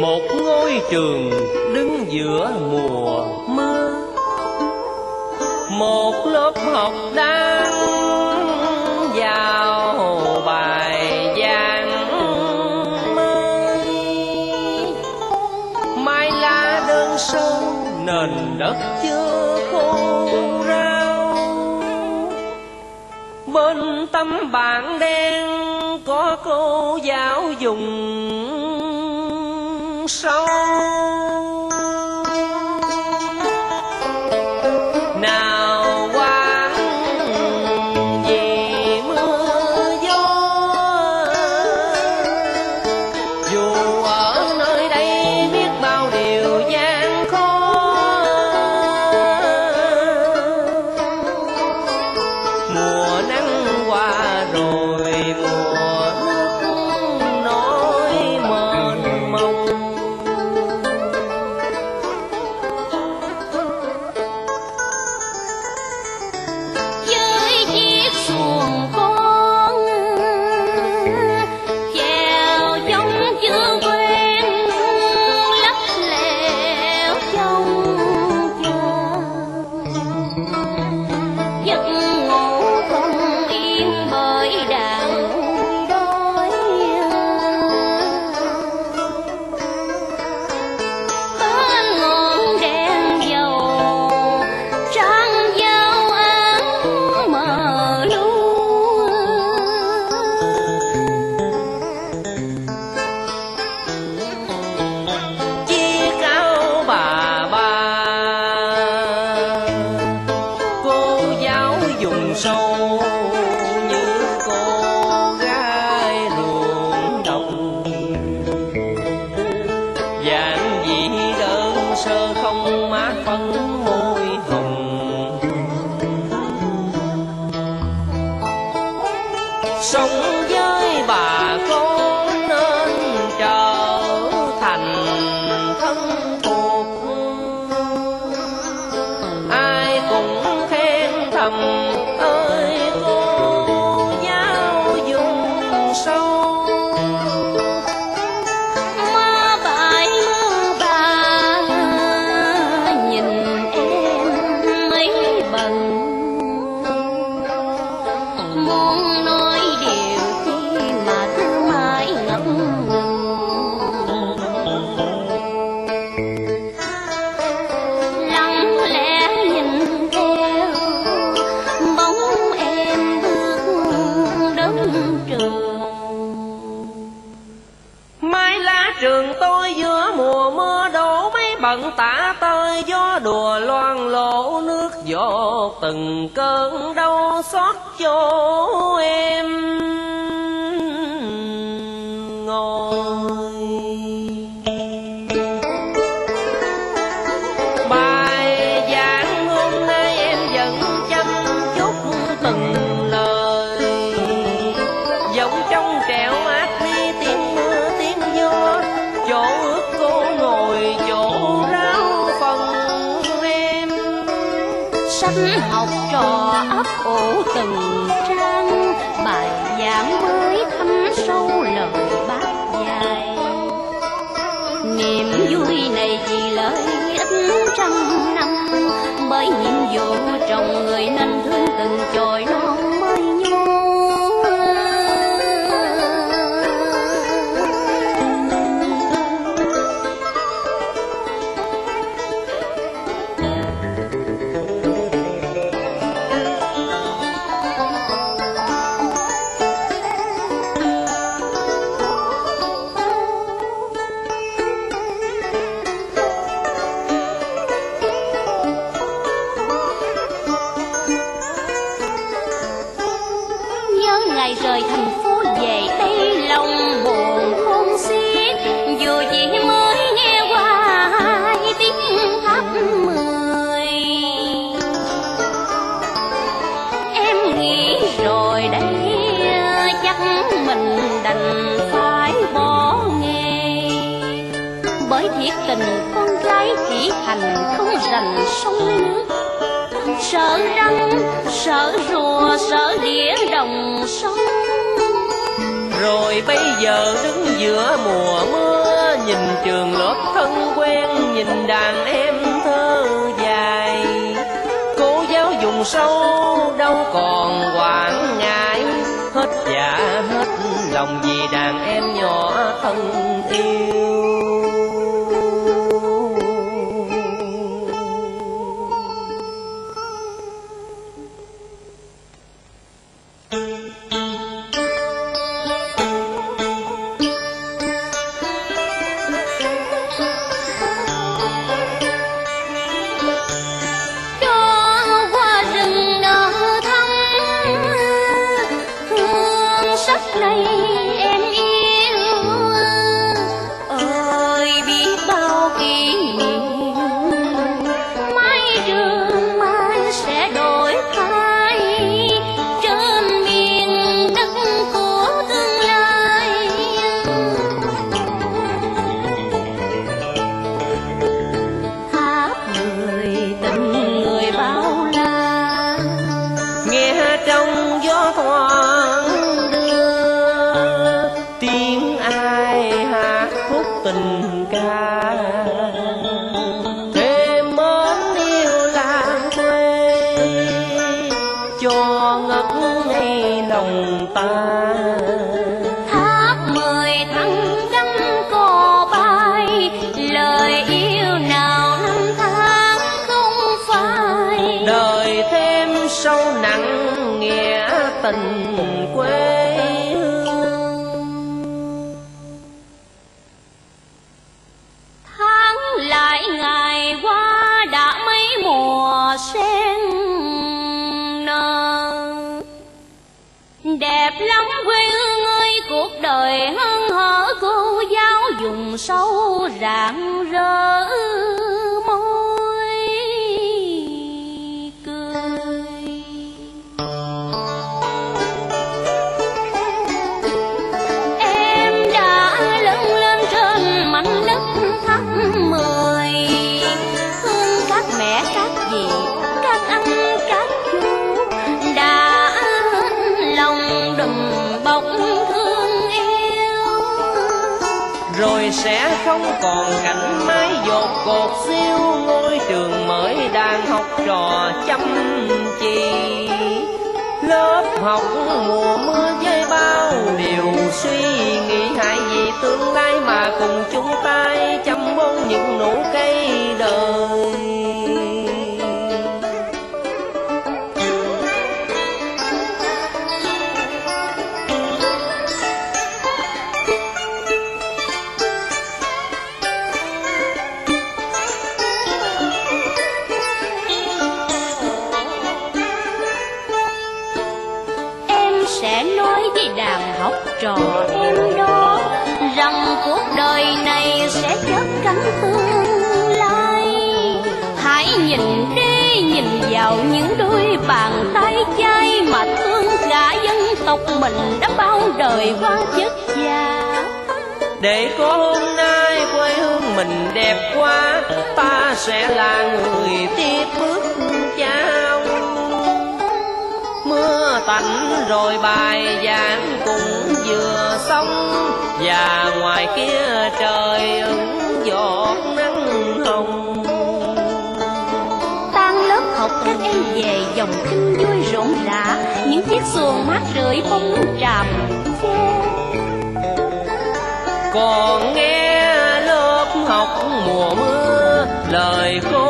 một ngôi trường đứng giữa mùa mưa một lớp học đang vào bài giảng mới. Mai lá đơn sơ, nền đất chưa khô rau bên tấm bảng đen có cô giáo dùng 手 tận tả tơi gió đùa loan lỗ nước dột từng cơn đau xót cho em. yo. tình con gái chỉ hành không rành sông nước. Sợ răng, sợ rùa, sợ đĩa đồng sông. Rồi bây giờ đứng giữa mùa mưa, nhìn trường lớp thân quen, nhìn đàn em thơ dài. Cô giáo dùng sâu, đâu còn quản ngại, hết dạ hết lòng vì đàn em nhỏ thân yêu. Thêm mến yêu làng quê cho ngất ngây lòng ta. Tháp mười thăng gấm cò bay lời yêu nào năm tháng không phai? Đời thêm sâu nặng nghĩa tình quê đẹp lắm, quê hương ơi, cuộc đời hân hở, cô giáo dùng sâu rạng rỡ. Rồi sẽ không còn cảnh mái dột cột siêu ngôi trường mới đang học trò chăm chỉ. Lớp học mùa mưa với bao, điều suy nghĩ hại vì tương lai mà cùng chung trò em đó rằng cuộc đời này sẽ chớp cánh tương lai. Hãy nhìn đi, nhìn vào những đôi bàn tay chai mà thương cả dân tộc mình đã bao đời quan chức già để có hôm nay quê hương mình đẹp quá, ta sẽ là người tiếp bước trao mưa tạnh rồi bài giảng cùng vừa xong. Và ngoài kia trời ửng giọt nắng hồng. Tan lớp học các em về dòng kinh vui rộn rã. Những chiếc xuồng mát rượi bóng tràm. Còn nghe lớp học mùa mưa lời cô